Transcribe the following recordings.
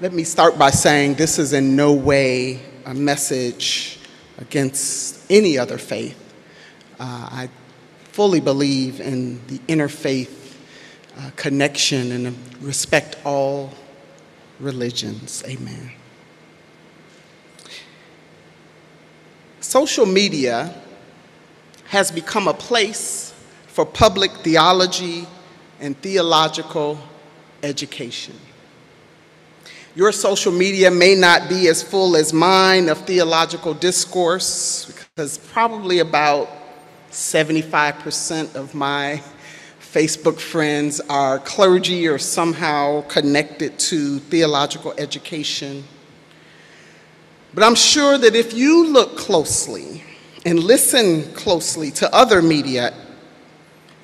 Let me start by saying this is in no way a message against any other faith. Uh, I fully believe in the interfaith uh, connection and respect all religions. Amen. Social media has become a place for public theology and theological education. Your social media may not be as full as mine of theological discourse, because probably about 75% of my Facebook friends are clergy or somehow connected to theological education. But I'm sure that if you look closely and listen closely to other media,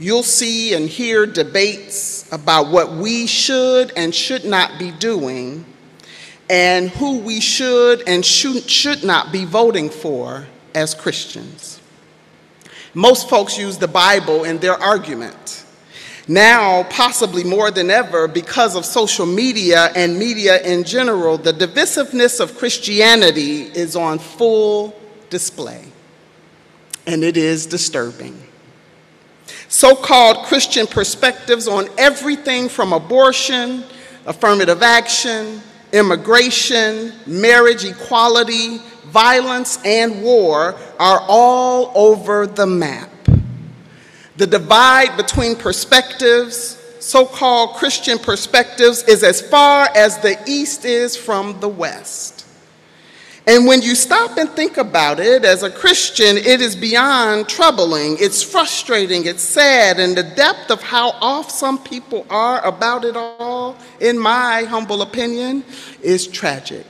you'll see and hear debates about what we should and should not be doing and who we should and should, should not be voting for as Christians. Most folks use the Bible in their argument. Now, possibly more than ever, because of social media and media in general, the divisiveness of Christianity is on full display, and it is disturbing. So called Christian perspectives on everything from abortion, affirmative action, immigration, marriage equality, violence, and war are all over the map. The divide between perspectives, so called Christian perspectives, is as far as the East is from the West. And when you stop and think about it, as a Christian, it is beyond troubling. It's frustrating, it's sad, and the depth of how off some people are about it all, in my humble opinion, is tragic.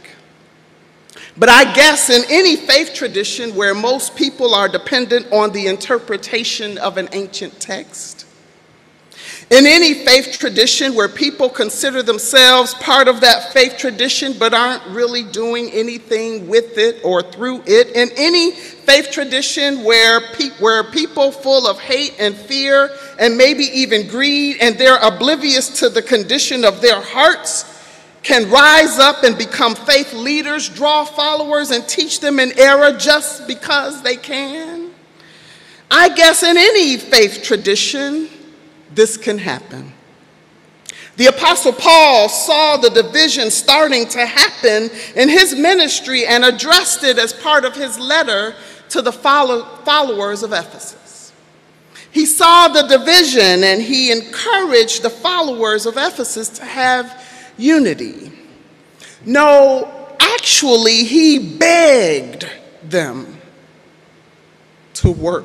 But I guess in any faith tradition where most people are dependent on the interpretation of an ancient text, in any faith tradition where people consider themselves part of that faith tradition but aren't really doing anything with it or through it, in any faith tradition where, pe where people full of hate and fear and maybe even greed and they're oblivious to the condition of their hearts can rise up and become faith leaders, draw followers, and teach them an error just because they can. I guess in any faith tradition, this can happen. The Apostle Paul saw the division starting to happen in his ministry and addressed it as part of his letter to the follow followers of Ephesus. He saw the division and he encouraged the followers of Ephesus to have unity. No, actually, he begged them to work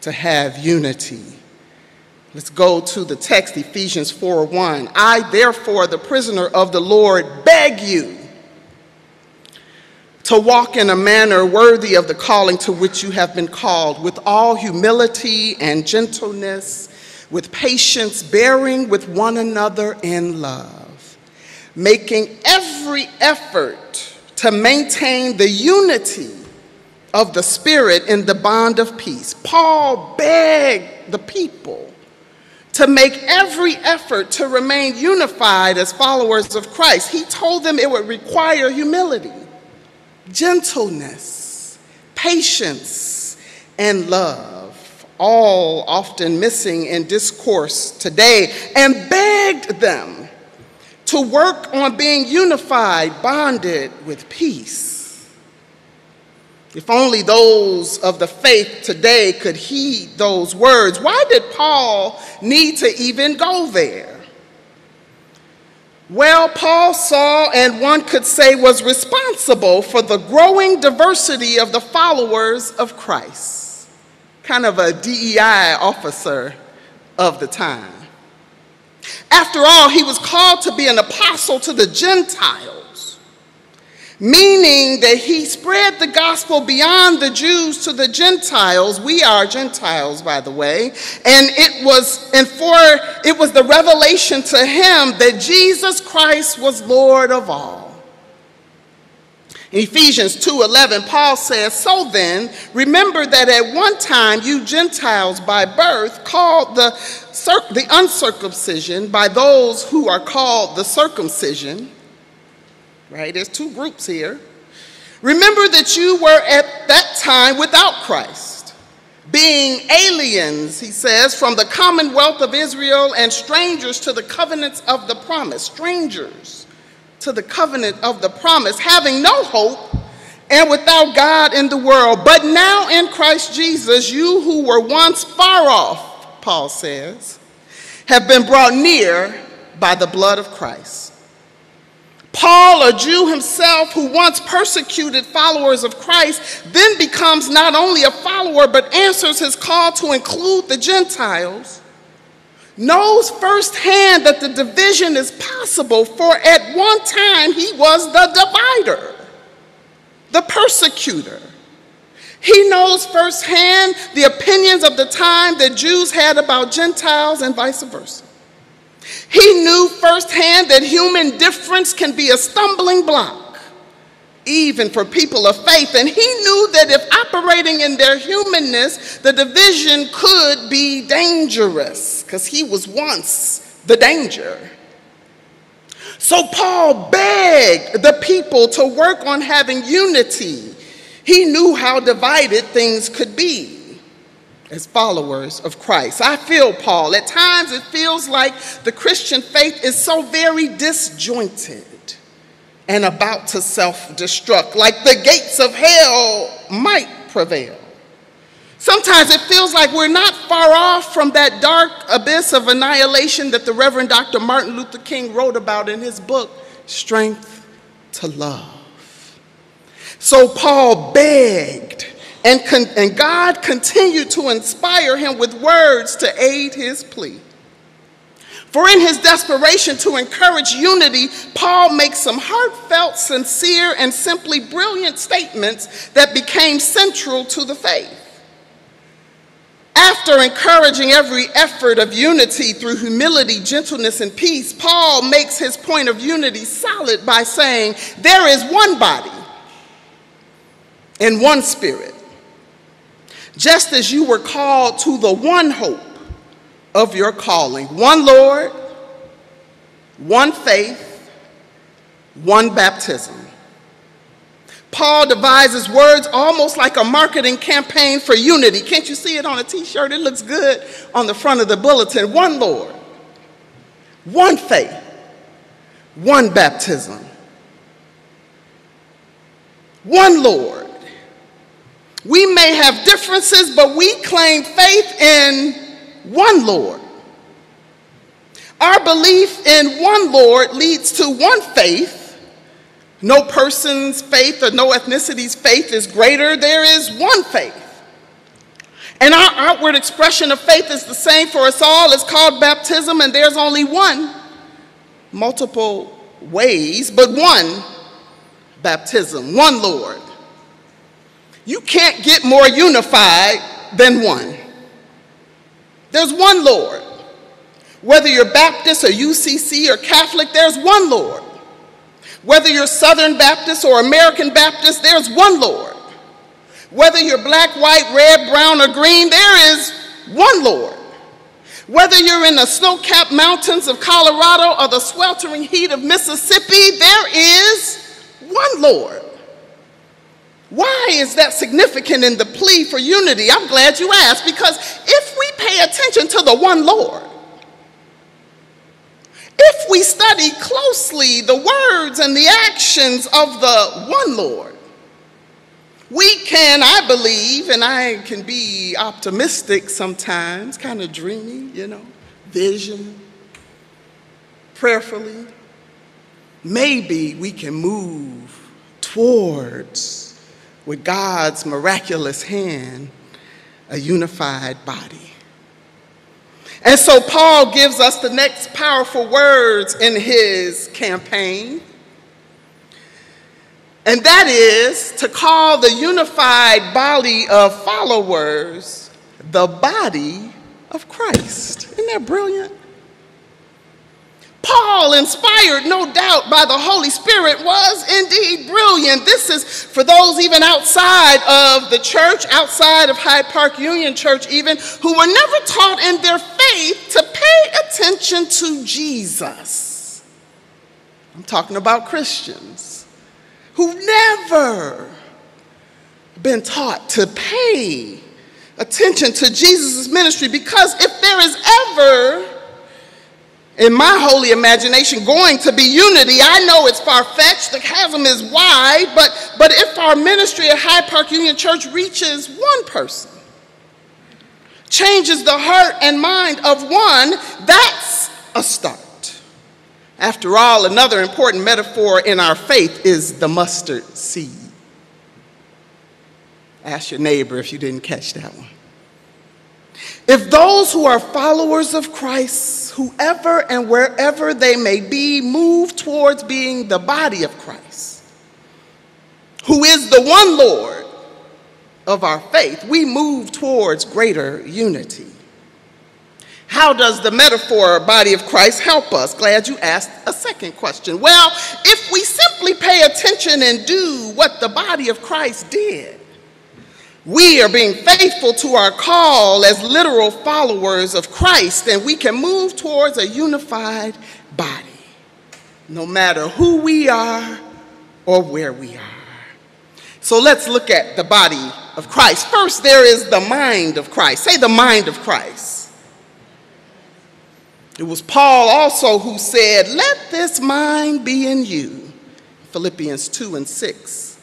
to have unity. Let's go to the text, Ephesians 4 1. I, therefore, the prisoner of the Lord, beg you to walk in a manner worthy of the calling to which you have been called, with all humility and gentleness, with patience, bearing with one another in love, making every effort to maintain the unity of the Spirit in the bond of peace. Paul begged the people to make every effort to remain unified as followers of Christ. He told them it would require humility, gentleness, patience, and love, all often missing in discourse today, and begged them to work on being unified, bonded with peace. If only those of the faith today could heed those words. Why did Paul need to even go there? Well, Paul saw and one could say was responsible for the growing diversity of the followers of Christ. Kind of a DEI officer of the time. After all, he was called to be an apostle to the Gentiles meaning that he spread the gospel beyond the Jews to the Gentiles. We are Gentiles, by the way. And it was, and for it was the revelation to him that Jesus Christ was Lord of all. In Ephesians 2:11, Paul says, "So then, remember that at one time you Gentiles by birth, called the, the uncircumcision by those who are called the circumcision, right? There's two groups here. Remember that you were at that time without Christ, being aliens, he says, from the commonwealth of Israel and strangers to the covenants of the promise. Strangers to the covenant of the promise, having no hope and without God in the world. But now in Christ Jesus, you who were once far off, Paul says, have been brought near by the blood of Christ. Paul, a Jew himself who once persecuted followers of Christ, then becomes not only a follower but answers his call to include the Gentiles, knows firsthand that the division is possible, for at one time he was the divider, the persecutor. He knows firsthand the opinions of the time that Jews had about Gentiles and vice versa. He knew firsthand that human difference can be a stumbling block, even for people of faith. And he knew that if operating in their humanness, the division could be dangerous, because he was once the danger. So Paul begged the people to work on having unity. He knew how divided things could be as followers of Christ. I feel Paul. At times it feels like the Christian faith is so very disjointed and about to self destruct, like the gates of hell might prevail. Sometimes it feels like we're not far off from that dark abyss of annihilation that the Reverend Dr. Martin Luther King wrote about in his book, Strength to Love. So Paul begged and, con- and God continued to inspire him with words to aid his plea. For in his desperation to encourage unity, Paul makes some heartfelt, sincere, and simply brilliant statements that became central to the faith. After encouraging every effort of unity through humility, gentleness, and peace, Paul makes his point of unity solid by saying, There is one body and one spirit just as you were called to the one hope of your calling one Lord, one faith, one baptism. Paul devises words almost like a marketing campaign for unity. Can't you see it on a t shirt? It looks good on the front of the bulletin. One Lord, one faith, one baptism. One Lord, we may have differences, but we claim faith in one Lord. Our belief in one Lord leads to one faith. No person's faith or no ethnicity's faith is greater. There is one faith. And our outward expression of faith is the same for us all. It's called baptism, and there's only one, multiple ways, but one baptism, one Lord. You can't get more unified than one. There's one Lord. Whether you're Baptist or UCC or Catholic, there's one Lord. Whether you're Southern Baptist or American Baptist, there's one Lord. Whether you're black, white, red, brown, or green, there is one Lord. Whether you're in the snow capped mountains of Colorado or the sweltering heat of Mississippi, there is one Lord. Why is that significant in the plea for unity? I'm glad you asked because if we pay attention to the one Lord, if we study closely the words and the actions of the one Lord, we can, I believe, and I can be optimistic sometimes, kind of dreamy, you know, vision, prayerfully. Maybe we can move towards with God's miraculous hand, a unified body. And so Paul gives us the next powerful words in his campaign. And that is to call the unified body of followers the body of Christ. Isn't that brilliant? Paul, inspired no doubt by the Holy Spirit, was indeed brilliant. This is for those even outside of the church, outside of Hyde Park Union Church, even, who were never taught in their faith to pay attention to Jesus. I'm talking about Christians who've never been taught to pay attention to Jesus' ministry because if there is ever in my holy imagination going to be unity. I know it's far fetched, the chasm is wide, but, but if our ministry at Hyde Park Union Church reaches one person, changes the heart and mind of one, that's a start. After all, another important metaphor in our faith is the mustard seed. Ask your neighbor if you didn't catch that one. If those who are followers of Christ, whoever and wherever they may be, move towards being the body of Christ, who is the one Lord of our faith, we move towards greater unity. How does the metaphor body of Christ help us? Glad you asked a second question. Well, if we simply pay attention and do what the body of Christ did, we are being faithful to our call as literal followers of Christ, and we can move towards a unified body, no matter who we are or where we are. So let's look at the body of Christ. First, there is the mind of Christ. Say the mind of Christ. It was Paul also who said, Let this mind be in you. Philippians 2 and 6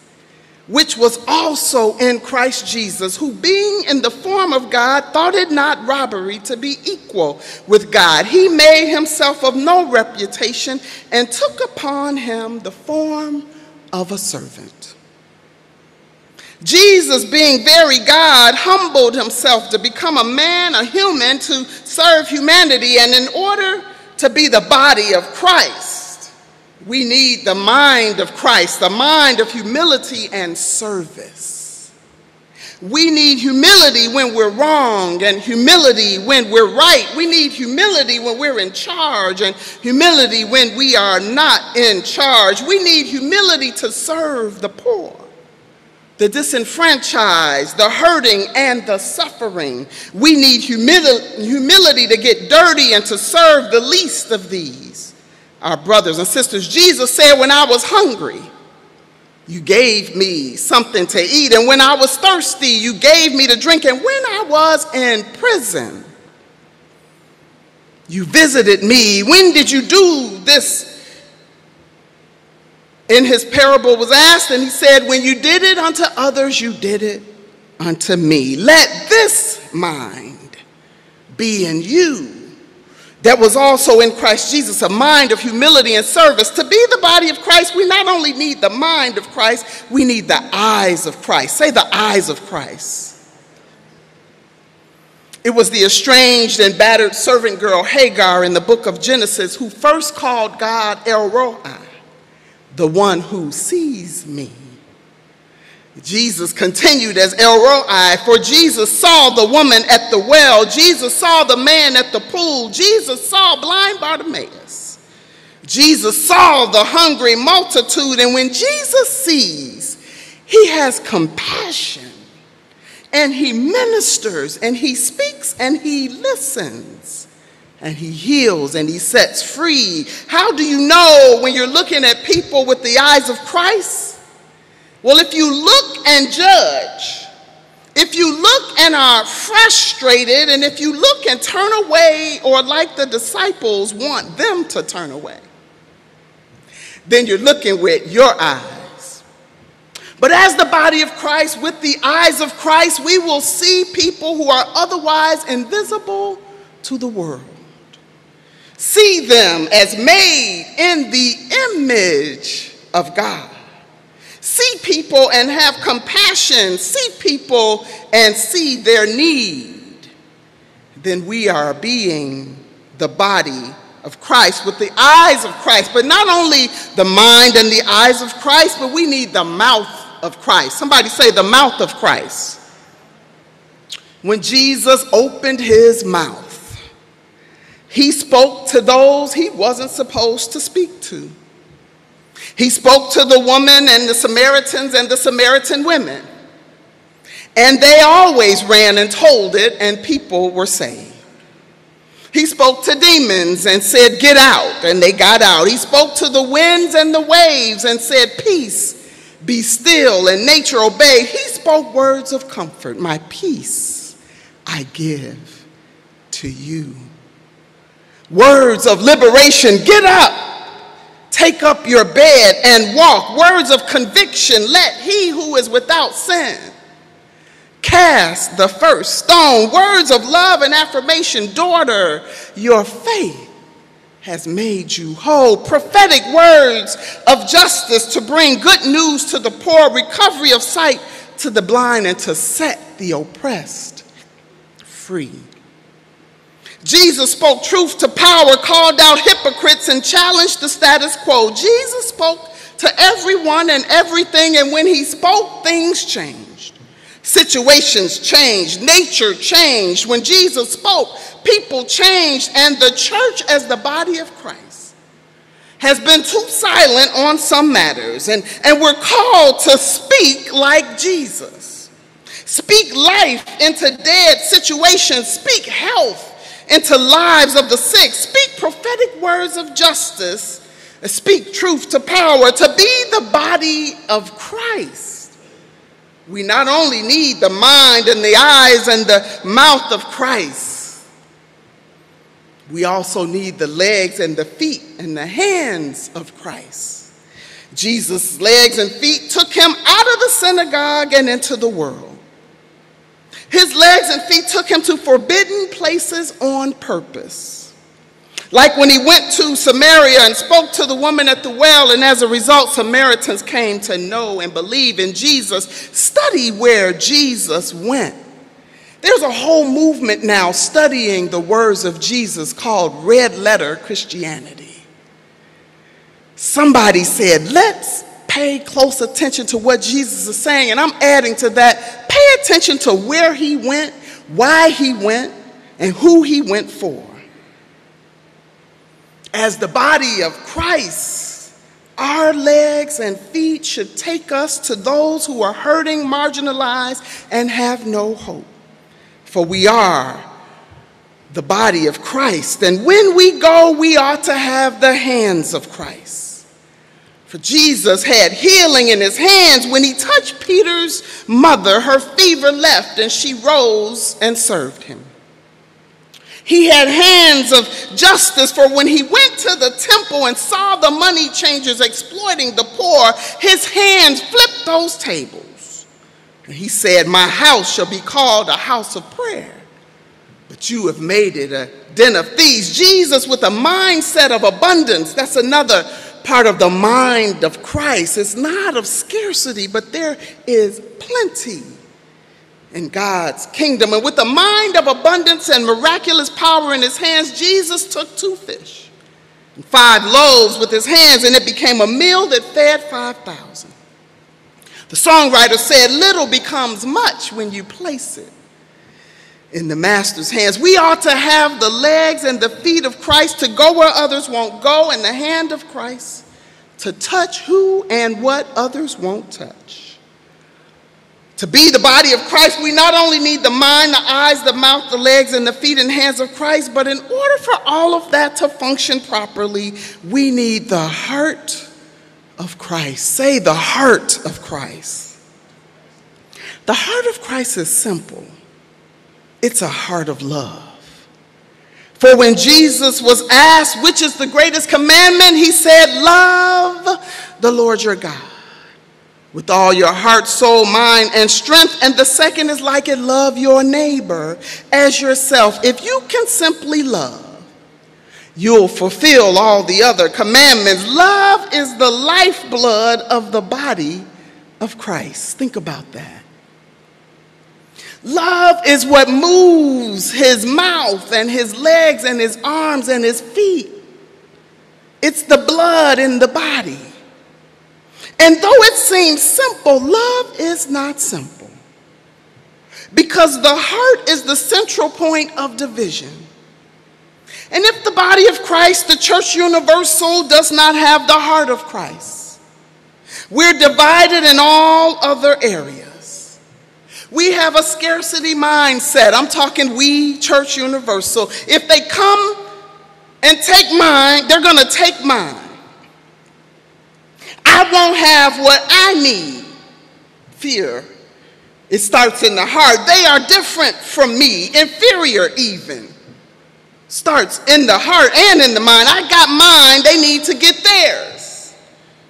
which was also in Christ Jesus, who being in the form of God thought it not robbery to be equal with God. He made himself of no reputation and took upon him the form of a servant. Jesus, being very God, humbled himself to become a man, a human, to serve humanity, and in order to be the body of Christ, we need the mind of Christ, the mind of humility and service. We need humility when we're wrong and humility when we're right. We need humility when we're in charge and humility when we are not in charge. We need humility to serve the poor, the disenfranchised, the hurting, and the suffering. We need humili humility to get dirty and to serve the least of these our brothers and sisters. Jesus said, When I was hungry, you gave me something to eat. And when I was thirsty, you gave me to drink. And when I was in prison, you visited me. When did you do this? In his parable was asked, and he said, When you did it unto others, you did it unto me. Let this mind be in you that was also in Christ Jesus, a mind of humility and service. To be the body of Christ, we not only need the mind of Christ, we need the eyes of Christ. Say the eyes of Christ. It was the estranged and battered servant girl Hagar in the book of Genesis who first called God El Roi, the one who sees me. Jesus continued as El Roi, for Jesus saw the woman at the well, Jesus saw the man at the pool, Jesus saw blind Bartimaeus, Jesus saw the hungry multitude, and when Jesus sees, he has compassion and he ministers and he speaks and he listens and he heals and he sets free. How do you know when you're looking at people with the eyes of Christ? Well, if you look and judge, if you look and are frustrated, and if you look and turn away, or like the disciples want them to turn away, then you're looking with your eyes. But as the body of Christ, with the eyes of Christ, we will see people who are otherwise invisible to the world. See them as made in the image of God see people and have compassion, see people and see their need, then we are being the body of Christ with the eyes of Christ. But not only the mind and the eyes of Christ, but we need the mouth of Christ. Somebody say the mouth of Christ. When Jesus opened his mouth, he spoke to those he wasn't supposed to speak to. He spoke to the woman and the Samaritans and the Samaritan women. And they always ran and told it, and people were saved. He spoke to demons and said, Get out, and they got out. He spoke to the winds and the waves and said, Peace, be still, and nature obeyed. He spoke words of comfort. My peace I give to you. Words of liberation, get up, take up your bed and walk. Words of conviction, let he who is without sin cast the first stone. Words of love and affirmation, daughter, your faith has made you whole. Prophetic words of justice to bring good news to the poor, recovery of sight to the blind, and to set the oppressed free. Jesus spoke truth to power, called out hypocrites, and challenged the status quo. Jesus spoke to everyone and everything, and when he spoke, things changed. Situations changed, nature changed. When Jesus spoke, people changed, and the church, as the body of Christ, has been too silent on some matters, and, and we're called to speak like Jesus. Speak life into dead situations, speak health into lives of the sick. Speak prophetic words of justice. Speak truth to power. To be the body of Christ, we not only need the mind and the eyes and the mouth of Christ, we also need the legs and the feet and the hands of Christ. Jesus' legs and feet took him out of the synagogue and into the world. His legs and feet took him to forbidden places on purpose. Like when he went to Samaria and spoke to the woman at the well, and as a result, Samaritans came to know and believe in Jesus. Study where Jesus went. There's a whole movement now studying the words of Jesus called red letter Christianity. Somebody said, let's pay close attention to what Jesus is saying. And I'm adding to that pay attention to where he went, why he went, and who he went for. As the body of Christ, our legs and feet should take us to those who are hurting, marginalized, and have no hope. For we are the body of Christ. And when we go, we ought to have the hands of Christ. For Jesus had healing in his hands. When he touched Peter's mother, her fever left and she rose and served him. He had hands of justice, for when he went to the temple and saw the money changers exploiting the poor, his hands flipped those tables. And he said, My house shall be called a house of prayer, but you have made it a den of thieves. Jesus, with a mindset of abundance, that's another part of the mind of Christ. is not of scarcity, but there is plenty in God's kingdom. And with the mind of abundance and miraculous power in his hands, Jesus took two fish and five loaves with his hands, and it became a meal that fed 5,000. The songwriter said, Little becomes much when you place it in the master's hands. We ought to have the legs and the feet of Christ to go where others won't go, and the hand of Christ to touch who and what others won't touch. To be the body of Christ, we not only need the mind, the eyes, the mouth, the legs, and the feet and hands of Christ, but in order for all of that to function properly, we need the heart of Christ. Say the heart of Christ. The heart of Christ is simple. It's a heart of love. For when Jesus was asked, which is the greatest commandment, he said, Love the Lord your God with all your heart, soul, mind, and strength. And the second is like it love your neighbor as yourself. If you can simply love, you'll fulfill all the other commandments. Love is the lifeblood of the body of Christ. Think about that. Love is what moves his mouth and his legs and his arms and his feet. It's the blood in the body. And though it seems simple, love is not simple. Because the heart is the central point of division. And if the body of Christ, the church universal, does not have the heart of Christ, we're divided in all other areas. We have a scarcity mindset. I'm talking we, Church Universal. If they come and take mine, they're going to take mine. I won't have what I need. Fear. It starts in the heart. They are different from me, inferior even. Starts in the heart and in the mind. I got mine, they need to get theirs.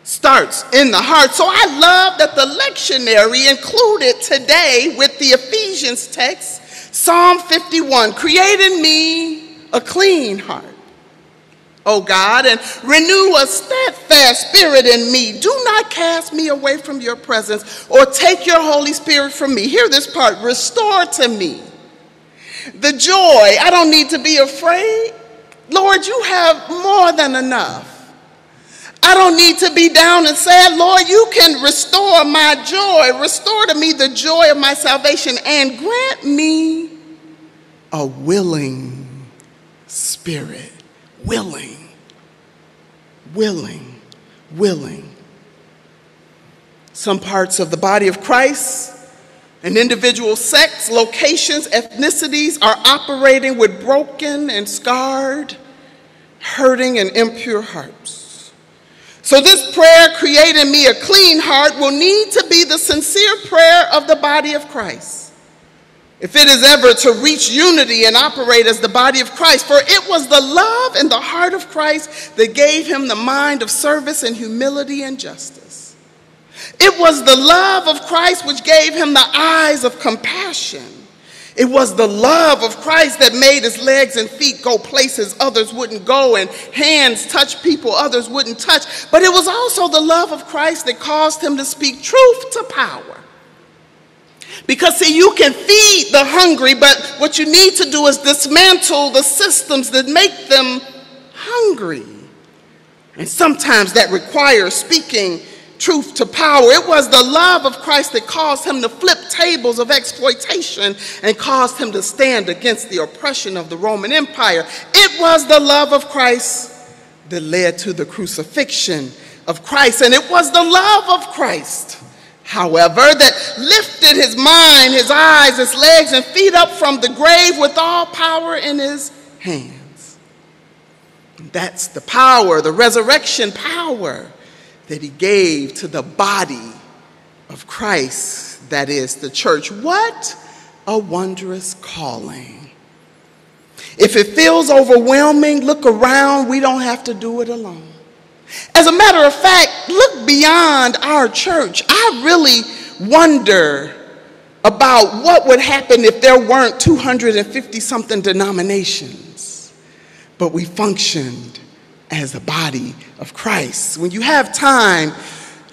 Starts in the heart. So I love that the lectionary included today with the Ephesians text, Psalm 51, create in me a clean heart O God, and renew a steadfast spirit in me. Do not cast me away from your presence or take your Holy Spirit from me. Hear this part restore to me the joy. I don't need to be afraid. Lord, you have more than enough. I don't need to be down and sad. Lord, you can restore my joy. Restore to me the joy of my salvation and grant me a willing spirit willing, willing, willing. Some parts of the body of Christ and individual sects, locations, ethnicities are operating with broken and scarred, hurting, and impure hearts. So, this prayer, creating me a clean heart, will need to be the sincere prayer of the body of Christ if it is ever to reach unity and operate as the body of Christ. For it was the love and the heart of Christ that gave him the mind of service and humility and justice. It was the love of Christ which gave him the eyes of compassion. It was the love of Christ that made his legs and feet go places others wouldn't go and hands touch people others wouldn't touch. But it was also the love of Christ that caused him to speak truth to power. Because, see, you can feed the hungry, but what you need to do is dismantle the systems that make them hungry. And sometimes that requires speaking truth to power. It was the love of Christ that caused him to flip tables of exploitation and caused him to stand against the oppression of the Roman Empire. It was the love of Christ that led to the crucifixion of Christ. And it was the love of Christ however, that lifted his mind, his eyes, his legs, and feet up from the grave with all power in his hands. That's the power, the resurrection power that he gave to the body of Christ, that is the church. What a wondrous calling. If it feels overwhelming, look around. We don't have to do it alone. As a matter of fact, look beyond our church. I really wonder about what would happen if there weren't 250 something denominations, but we functioned as a body of Christ. When you have time,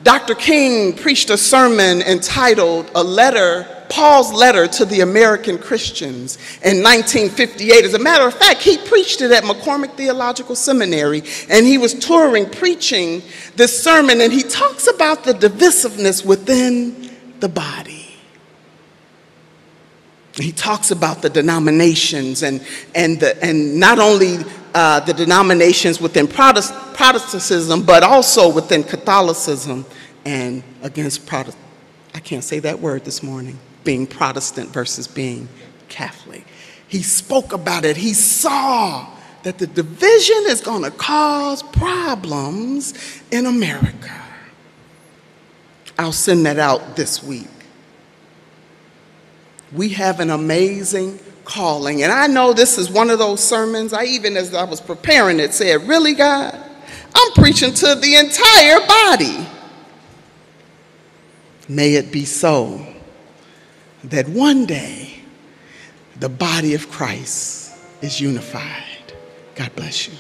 Dr. King preached a sermon entitled A Letter Paul's letter to the American Christians in 1958. As a matter of fact, he preached it at McCormick Theological Seminary, and he was touring preaching this sermon, and he talks about the divisiveness within the body. He talks about the denominations and, and, the, and not only uh, the denominations within Protest, Protestantism, but also within Catholicism and against Protestant. I can't say that word this morning being Protestant versus being Catholic. He spoke about it. He saw that the division is going to cause problems in America. I'll send that out this week. We have an amazing calling. And I know this is one of those sermons, I even as I was preparing it said, Really, God? I'm preaching to the entire body. May it be so that one day the body of Christ is unified. God bless you.